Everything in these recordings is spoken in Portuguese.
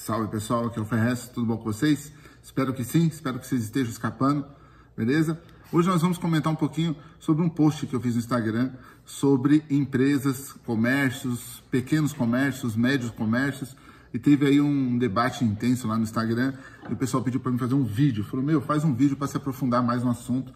Salve pessoal, aqui é o Ferrez, tudo bom com vocês? Espero que sim, espero que vocês estejam escapando, beleza? Hoje nós vamos comentar um pouquinho sobre um post que eu fiz no Instagram sobre empresas, comércios, pequenos comércios, médios comércios, e teve aí um debate intenso lá no Instagram, e o pessoal pediu para mim fazer um vídeo, falou, meu, faz um vídeo para se aprofundar mais no assunto,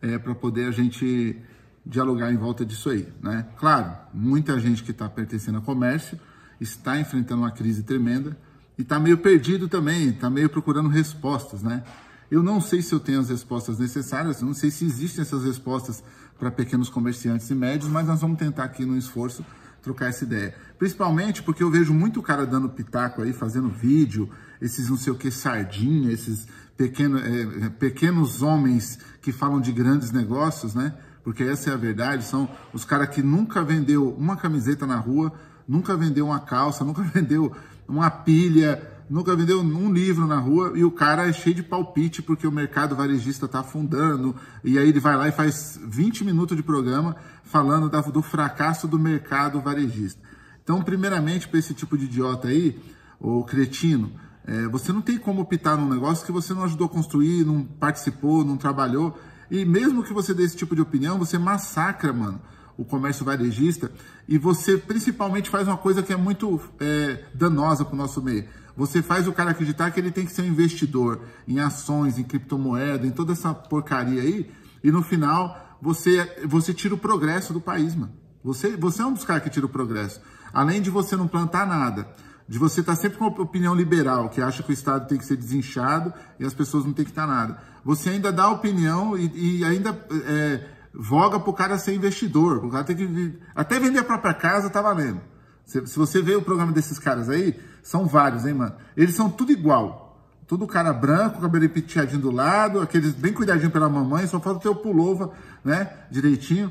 é, para poder a gente dialogar em volta disso aí, né? Claro, muita gente que está pertencendo a comércio está enfrentando uma crise tremenda e está meio perdido também, está meio procurando respostas, né? Eu não sei se eu tenho as respostas necessárias, não sei se existem essas respostas para pequenos comerciantes e médios, mas nós vamos tentar aqui no esforço trocar essa ideia. Principalmente porque eu vejo muito cara dando pitaco aí, fazendo vídeo, esses não sei o que, sardinha, esses pequeno, é, pequenos homens que falam de grandes negócios, né? Porque essa é a verdade, são os caras que nunca vendeu uma camiseta na rua, nunca vendeu uma calça, nunca vendeu uma pilha, nunca vendeu um livro na rua e o cara é cheio de palpite porque o mercado varejista está afundando. E aí ele vai lá e faz 20 minutos de programa falando do fracasso do mercado varejista. Então, primeiramente, para esse tipo de idiota aí, o cretino, é, você não tem como optar num negócio que você não ajudou a construir, não participou, não trabalhou. E mesmo que você dê esse tipo de opinião, você massacra, mano, o comércio varejista e você principalmente faz uma coisa que é muito é, danosa para o nosso meio. Você faz o cara acreditar que ele tem que ser um investidor em ações, em criptomoeda, em toda essa porcaria aí, e no final você, você tira o progresso do país, mano. Você, você é um dos caras que tira o progresso. Além de você não plantar nada, de você estar tá sempre com uma opinião liberal, que acha que o Estado tem que ser desinchado e as pessoas não tem que estar nada. Você ainda dá opinião e, e ainda é, voga para o cara ser investidor. O cara tem que até vender a própria casa, tá valendo. Se, se, você vê o programa desses caras aí, são vários, hein, mano? Eles são tudo igual. Tudo cara branco, cabelo penteadinho do lado, aqueles bem cuidadinho pela mamãe, só falta ter o pullover, né? Direitinho.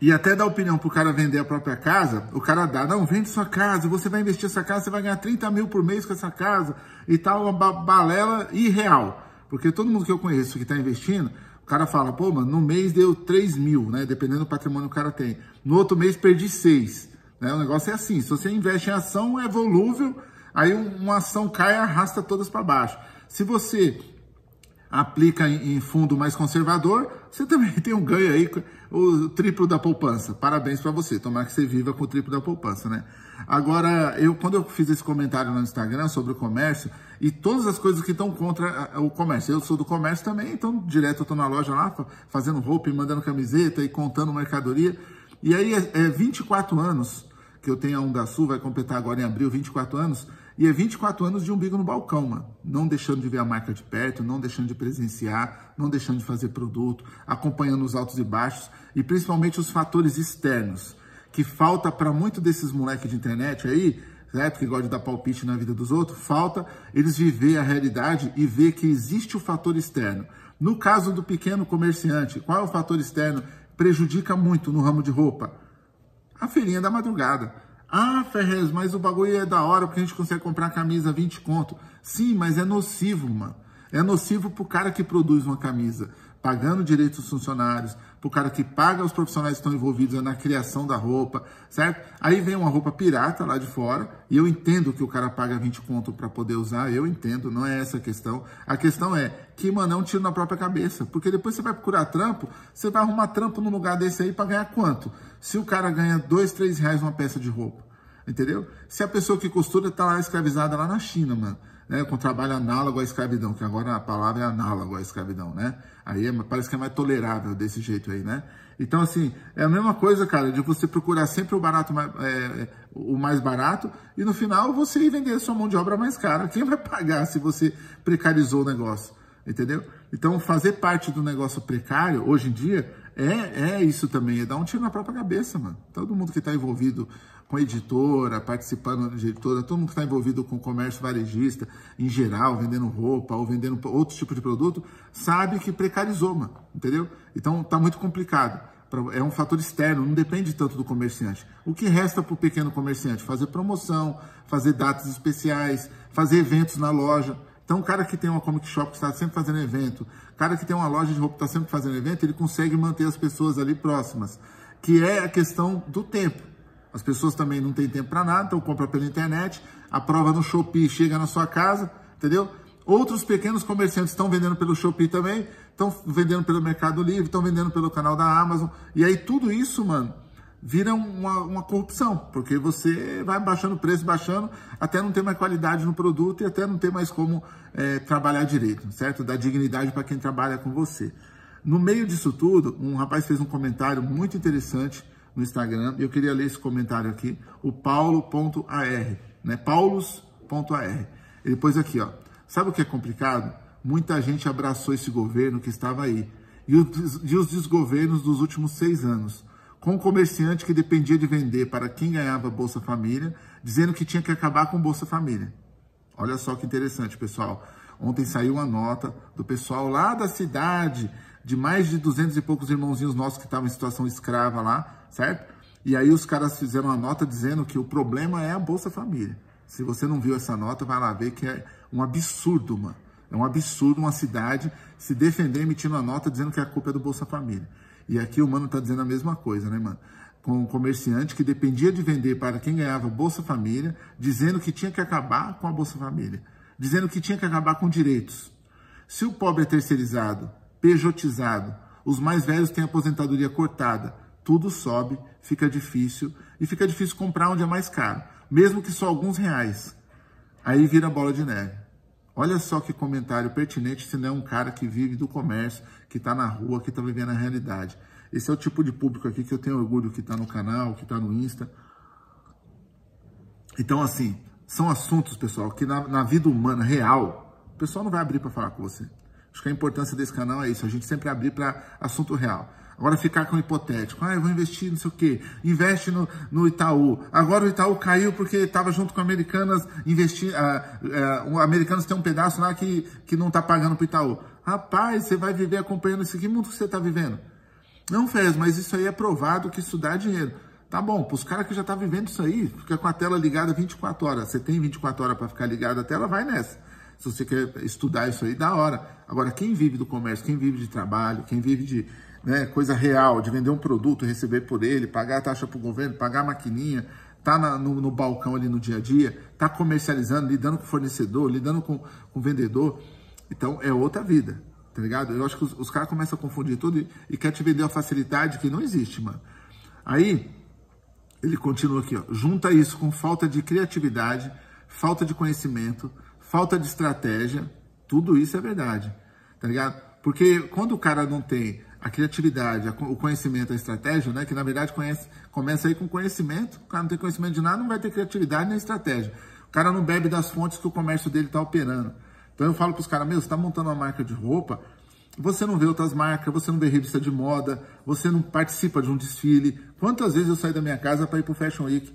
E até dá opinião pro cara vender a própria casa, o cara dá, não, vende sua casa, você vai investir essa casa, você vai ganhar 30 mil por mês com essa casa e tal, uma balela irreal. Porque todo mundo que eu conheço que está investindo, o cara fala, pô, mano, no mês deu 3 mil, né? Dependendo do patrimônio que o cara tem. No outro mês perdi 6. Né? O negócio é assim, se você investe em ação, é volúvel, aí uma ação cai e arrasta todas para baixo. Se você aplica em fundo mais conservador, você também tem um ganho aí, o triplo da poupança. Parabéns para você, tomara que você viva com o triplo da poupança, né? Agora, eu quando eu fiz esse comentário no Instagram sobre o comércio e todas as coisas que estão contra o comércio, eu sou do comércio também, então direto eu estou na loja lá fazendo roupa e mandando camiseta e contando mercadoria. E aí é, é 24 anos que eu tenho a Sul, vai completar agora em abril 24 anos, e é 24 anos de umbigo no balcão, mano. Não deixando de ver a marca de perto, não deixando de presenciar, não deixando de fazer produto, acompanhando os altos e baixos e principalmente os fatores externos que falta para muito desses moleques de internet aí, certo? Que gosta de dar palpite na vida dos outros, falta eles viver a realidade e ver que existe o fator externo. No caso do pequeno comerciante, qual é o fator externo? Prejudica muito no ramo de roupa. A feirinha da madrugada. Ah, Ferrez, mas o bagulho é da hora porque a gente consegue comprar camisa 20 conto. Sim, mas é nocivo, mano. É nocivo pro cara que produz uma camisa, pagando direitos dos funcionários, pro cara que paga os profissionais que estão envolvidos na criação da roupa, certo? Aí vem uma roupa pirata lá de fora, e eu entendo que o cara paga 20 conto para poder usar, eu entendo, não é essa a questão. A questão é que, mano, é um tiro na própria cabeça, porque depois você vai procurar trampo, você vai arrumar trampo num lugar desse aí para ganhar quanto? Se o cara ganha dois, três reais uma peça de roupa, entendeu? Se a pessoa que costura tá lá escravizada lá na China, mano, né, com trabalho análogo à escravidão, que agora a palavra é análogo à escravidão, né? Aí é, parece que é mais tolerável desse jeito aí, né? Então, assim, é a mesma coisa, cara, de você procurar sempre o barato, é, o mais barato, e no final você ir vender a sua mão de obra mais cara. Quem vai pagar se você precarizou o negócio? Entendeu? Então, fazer parte do negócio precário, hoje em dia, é, é isso também, é dar um tiro na própria cabeça, mano. Todo mundo que está envolvido com editora, participando de editora, todo mundo que está envolvido com comércio varejista, em geral, vendendo roupa ou vendendo outro tipo de produto, sabe que precarizou, mano, entendeu? Então, tá muito complicado. É um fator externo, não depende tanto do comerciante. O que resta para o pequeno comerciante? Fazer promoção, fazer datas especiais, fazer eventos na loja. Então, o cara que tem uma comic shop que está sempre fazendo evento, o cara que tem uma loja de roupa que está sempre fazendo evento, ele consegue manter as pessoas ali próximas, que é a questão do tempo. As pessoas também não têm tempo para nada, então compra pela internet, a prova no Shopee chega na sua casa, entendeu? Outros pequenos comerciantes estão vendendo pelo Shopee também, estão vendendo pelo Mercado Livre, estão vendendo pelo canal da Amazon. E aí tudo isso, mano, vira uma, uma corrupção, porque você vai baixando o preço, baixando, até não ter mais qualidade no produto e até não ter mais como é, trabalhar direito, certo? Dar dignidade para quem trabalha com você. No meio disso tudo, um rapaz fez um comentário muito interessante no Instagram, e eu queria ler esse comentário aqui, o paulo.ar, né? paulos.ar. Ele pôs aqui, ó, sabe o que é complicado? Muita gente abraçou esse governo que estava aí, e os, e os desgovernos dos últimos seis anos, com um comerciante que dependia de vender para quem ganhava Bolsa Família, dizendo que tinha que acabar com Bolsa Família. Olha só que interessante, pessoal. Ontem saiu uma nota do pessoal lá da cidade, de mais de duzentos e poucos irmãozinhos nossos que estavam em situação escrava lá, certo? E aí os caras fizeram uma nota dizendo que o problema é a Bolsa Família. Se você não viu essa nota, vai lá ver que é um absurdo, mano. É um absurdo uma cidade se defender emitindo uma nota dizendo que a culpa é do Bolsa Família. E aqui o mano tá dizendo a mesma coisa, né, mano? Com um comerciante que dependia de vender para quem ganhava Bolsa Família, dizendo que tinha que acabar com a Bolsa Família, dizendo que tinha que acabar com direitos. Se o pobre é terceirizado, pejotizado, os mais velhos têm aposentadoria cortada, tudo sobe, fica difícil e fica difícil comprar onde é mais caro, mesmo que só alguns reais. Aí vira bola de neve. Olha só que comentário pertinente se não é um cara que vive do comércio, que está na rua, que está vivendo a realidade. Esse é o tipo de público aqui que eu tenho orgulho que está no canal, que está no Insta. Então, assim, são assuntos, pessoal, que na, na vida humana real, o pessoal não vai abrir para falar com você. Acho que a importância desse canal é isso, a gente sempre abrir para assunto real. Agora ficar com o hipotético. Ah, eu vou investir não sei o quê. Investe no, no Itaú. Agora o Itaú caiu porque estava junto com Americanas investir. Ah, ah, Americanas tem um pedaço lá que, que não está pagando para o Itaú. Rapaz, você vai viver acompanhando isso. Que mundo que você está vivendo? Não, fez, mas isso aí é provado que isso dá dinheiro. Tá bom, para os caras que já estão tá vivendo isso aí, fica com a tela ligada 24 horas. Você tem 24 horas para ficar ligado a tela, vai nessa. Se você quer estudar isso aí, da hora. Agora, quem vive do comércio, quem vive de trabalho, quem vive de, né, coisa real, de vender um produto, receber por ele, pagar a taxa para o governo, pagar a maquininha, tá na, no, no, balcão ali no dia a dia, tá comercializando, lidando com fornecedor, lidando com, com vendedor. Então é outra vida, tá ligado? Eu acho que os, os caras começam a confundir tudo e, e quer te vender a facilidade que não existe, mano. Aí ele continua aqui, ó, junta isso com falta de criatividade, falta de conhecimento, falta de estratégia, tudo isso é verdade, tá ligado? Porque quando o cara não tem a criatividade, o conhecimento, a estratégia, né? Que na verdade conhece, começa aí com conhecimento. O cara não tem conhecimento de nada, não vai ter criatividade nem estratégia. O cara não bebe das fontes que o comércio dele está operando. Então eu falo para os caras, meu, você está montando uma marca de roupa, você não vê outras marcas, você não vê revista de moda, você não participa de um desfile. Quantas vezes eu saí da minha casa para ir pro Fashion Week,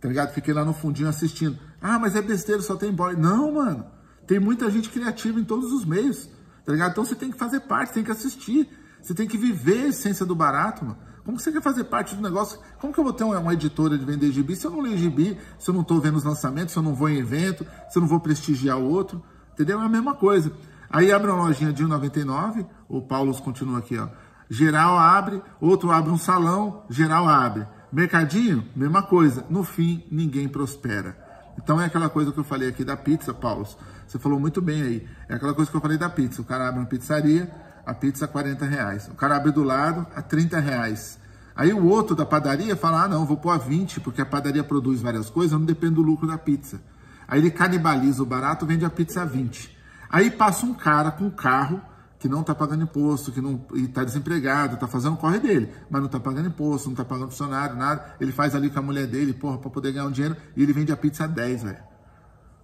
tá ligado? Fiquei lá no fundinho assistindo. Ah, mas é besteira, só tem boy. Não, mano. Tem muita gente criativa em todos os meios, tá ligado? Então você tem que fazer parte, tem que assistir. Você tem que viver a essência do barato, mano. Como que você quer fazer parte do negócio? Como que eu vou ter uma, editora de vender gibi se eu não leio gibi, se eu não estou vendo os lançamentos, se eu não vou em evento, se eu não vou prestigiar o outro? Entendeu? É a mesma coisa. Aí abre uma lojinha de 1,99, o Paulo continua aqui, ó. Geral abre, outro abre um salão, geral abre. Mercadinho, mesma coisa. No fim, ninguém prospera. Então é aquela coisa que eu falei aqui da pizza, Paulo. Você falou muito bem aí. É aquela coisa que eu falei da pizza. O cara abre uma pizzaria, a pizza a 40 reais. O cara abre do lado a 30 reais. Aí o outro da padaria fala, ah não, vou pôr a 20, porque a padaria produz várias coisas, não dependo do lucro da pizza. Aí ele canibaliza o barato, vende a pizza a 20. Aí passa um cara com um carro que não está pagando imposto, que não está desempregado, está fazendo o corre dele, mas não está pagando imposto, não está pagando funcionário, nada. Ele faz ali com a mulher dele, porra, para poder ganhar um dinheiro, e ele vende a pizza a 10, velho.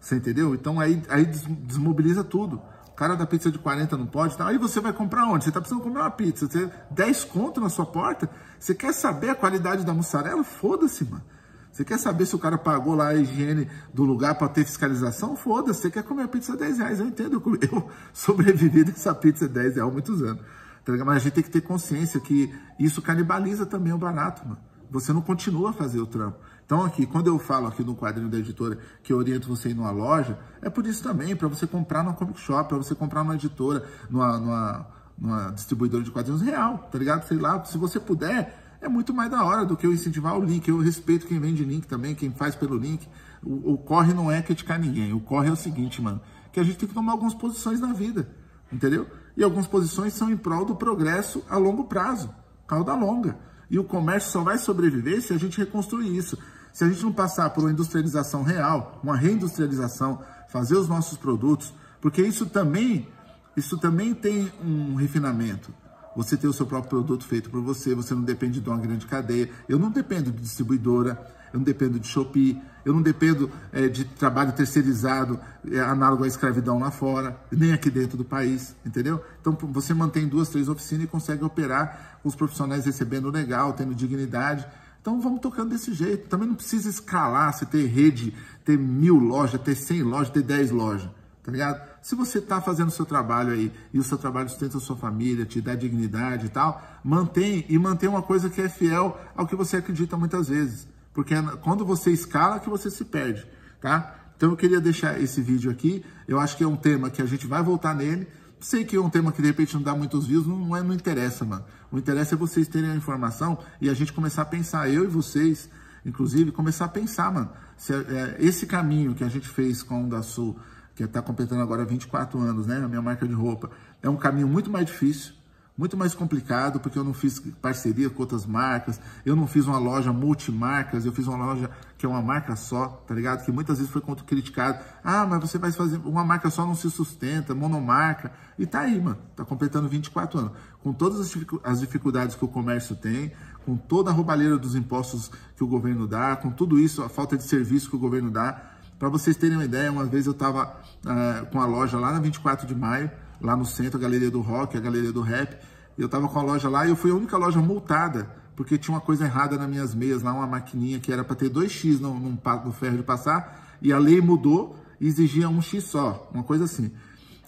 Você entendeu? Então aí, aí desmobiliza tudo cara da pizza de 40 não pode, tá? aí você vai comprar onde? Você está precisando comprar uma pizza, você 10 conto na sua porta, você quer saber a qualidade da mussarela? Foda-se, mano. Você quer saber se o cara pagou lá a higiene do lugar para ter fiscalização? Foda-se, você quer comer a pizza 10 reais, eu entendo, eu sobrevivi dessa pizza 10 reais há muitos anos, tá mas a gente tem que ter consciência que isso canibaliza também o barato, mano. Você não continua a fazer o trampo. Então, aqui, quando eu falo aqui no quadrinho da editora que eu oriento você ir numa loja, é por isso também, para você comprar numa comic shop, para você comprar numa editora, numa, numa, numa, distribuidora de quadrinhos real, tá ligado? Sei lá, se você puder, é muito mais da hora do que eu incentivar o link. Eu respeito quem vende link também, quem faz pelo link. O, o corre não é criticar ninguém. O corre é o seguinte, mano, que a gente tem que tomar algumas posições na vida, entendeu? E algumas posições são em prol do progresso a longo prazo, cauda longa. E o comércio só vai sobreviver se a gente reconstruir isso. Se a gente não passar por uma industrialização real, uma reindustrialização, fazer os nossos produtos, porque isso também, isso também tem um refinamento. Você tem o seu próprio produto feito por você, você não depende de uma grande cadeia. Eu não dependo de distribuidora, eu não dependo de Shopee, eu não dependo é, de trabalho terceirizado, é, análogo à escravidão lá fora, nem aqui dentro do país, entendeu? Então você mantém duas, três oficinas e consegue operar com os profissionais recebendo legal, tendo dignidade. Então vamos tocando desse jeito. Também não precisa escalar, você ter rede, ter mil lojas, ter cem lojas, ter dez lojas, tá ligado? Se você está fazendo o seu trabalho aí e o seu trabalho sustenta a sua família, te dá dignidade e tal, mantém e mantém uma coisa que é fiel ao que você acredita muitas vezes. Porque é quando você escala que você se perde, tá? Então eu queria deixar esse vídeo aqui. Eu acho que é um tema que a gente vai voltar nele. Sei que é um tema que de repente não dá muitos views, não, é, não interessa, mano. O interesse é vocês terem a informação e a gente começar a pensar, eu e vocês, inclusive, começar a pensar, mano. Se, é, esse caminho que a gente fez com o da Sul, que está completando agora 24 anos, né? A minha marca de roupa, é um caminho muito mais difícil muito mais complicado, porque eu não fiz parceria com outras marcas, eu não fiz uma loja multimarcas, eu fiz uma loja que é uma marca só, tá ligado? Que muitas vezes foi criticado. Ah, mas você vai fazer uma marca só não se sustenta, monomarca. E tá aí, mano, tá completando 24 anos. Com todas as dificuldades que o comércio tem, com toda a roubalheira dos impostos que o governo dá, com tudo isso, a falta de serviço que o governo dá. Para vocês terem uma ideia, uma vez eu estava ah, com a loja lá na 24 de maio, lá no centro, a Galeria do Rock, a Galeria do Rap, eu estava com a loja lá e eu fui a única loja multada, porque tinha uma coisa errada nas minhas meias lá, uma maquininha que era para ter 2x no, no, no ferro de passar, e a lei mudou e exigia um X só, uma coisa assim.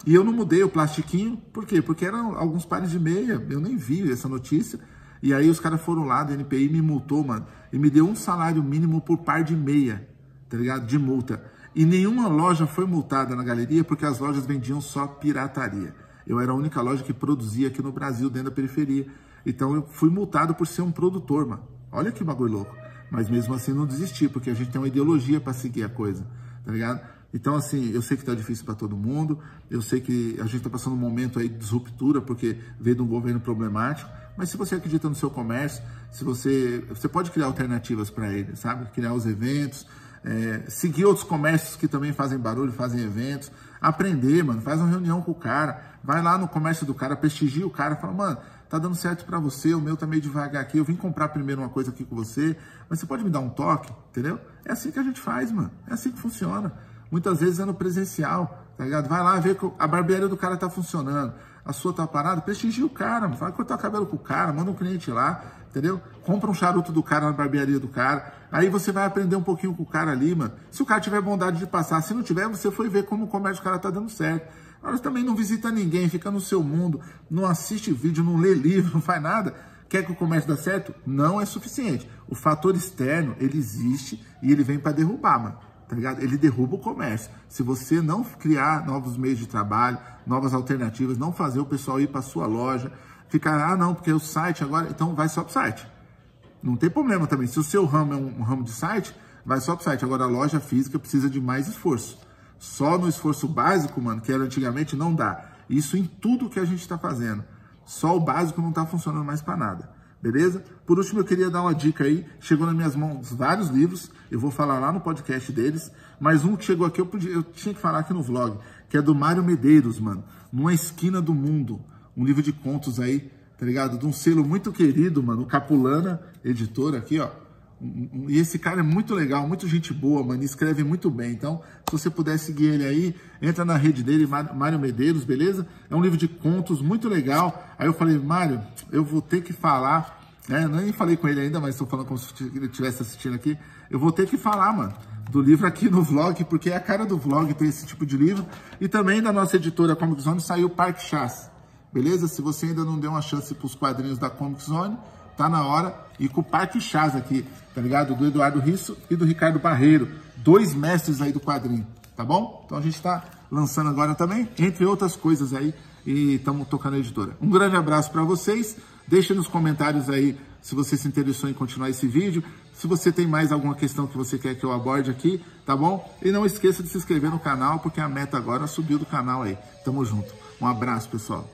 E eu não mudei o plastiquinho, por quê? Porque eram alguns pares de meia, eu nem vi essa notícia. E aí os caras foram lá do NPI me multou, mano, e me deu um salário mínimo por par de meia, tá ligado? De multa. E nenhuma loja foi multada na galeria porque as lojas vendiam só pirataria. Eu era a única loja que produzia aqui no Brasil, dentro da periferia. Então eu fui multado por ser um produtor, mano. Olha que bagulho louco. Mas mesmo assim não desisti, porque a gente tem uma ideologia para seguir a coisa, tá ligado? Então, assim, eu sei que tá difícil para todo mundo, eu sei que a gente tá passando um momento aí de disruptura, porque veio de um governo problemático, mas se você acredita no seu comércio, se você, você pode criar alternativas para ele, sabe? Criar os eventos, é, seguir outros comércios que também fazem barulho, fazem eventos, aprender, mano, faz uma reunião com o cara, vai lá no comércio do cara, prestigia o cara, fala, mano, tá dando certo para você, o meu tá meio devagar aqui, eu vim comprar primeiro uma coisa aqui com você, mas você pode me dar um toque, entendeu? É assim que a gente faz, mano, é assim que funciona. Muitas vezes é no presencial, tá ligado? Vai lá ver que a barbearia do cara tá funcionando, a sua tá parada, prestigia o cara, mano, vai cortar o cabelo com o cara, manda um cliente lá, entendeu? Compra um charuto do cara na barbearia do cara. Aí você vai aprender um pouquinho com o cara ali, mano. Se o cara tiver bondade de passar, se não tiver, você foi ver como o comércio do cara tá dando certo. Agora também não visita ninguém, fica no seu mundo, não assiste vídeo, não lê livro, não faz nada. Quer que o comércio dê certo? Não é suficiente. O fator externo, ele existe e ele vem para derrubar, mano. Tá ligado? Ele derruba o comércio. Se você não criar novos meios de trabalho, novas alternativas, não fazer o pessoal ir para sua loja, ficar, ah, não, porque o site agora, então vai só para o site. Não tem problema também. Se o seu ramo é um, um ramo de site, vai só para o site. Agora a loja física precisa de mais esforço. Só no esforço básico, mano, que era antigamente, não dá. Isso em tudo que a gente está fazendo. Só o básico não está funcionando mais para nada. Beleza? Por último, eu queria dar uma dica aí. Chegou nas minhas mãos vários livros. Eu vou falar lá no podcast deles. Mas um que chegou aqui, eu, podia, eu tinha que falar aqui no vlog, que é do Mário Medeiros, mano. Numa esquina do mundo um livro de contos aí, tá ligado? De um selo muito querido, mano, Capulana, editora aqui, ó. E esse cara é muito legal, muito gente boa, mano, escreve muito bem. Então, se você puder seguir ele aí, entra na rede dele, Mário Medeiros, beleza? É um livro de contos muito legal. Aí eu falei, Mário, eu vou ter que falar, né? Nem falei com ele ainda, mas estou falando como se ele estivesse assistindo aqui. Eu vou ter que falar, mano, do livro aqui no vlog, porque é a cara do vlog ter esse tipo de livro. E também da nossa editora Comic Zone saiu Parque Chás. Beleza? Se você ainda não deu uma chance para os quadrinhos da Comic Zone, tá na hora. E com o Parque Chás aqui, tá ligado? Do Eduardo Risso e do Ricardo Barreiro. Dois mestres aí do quadrinho, tá bom? Então a gente está lançando agora também, entre outras coisas aí. E estamos tocando a editora. Um grande abraço para vocês. Deixe nos comentários aí se você se interessou em continuar esse vídeo, se você tem mais alguma questão que você quer que eu aborde aqui, tá bom? E não esqueça de se inscrever no canal, porque a meta agora subiu do canal aí. Tamo junto. Um abraço, pessoal.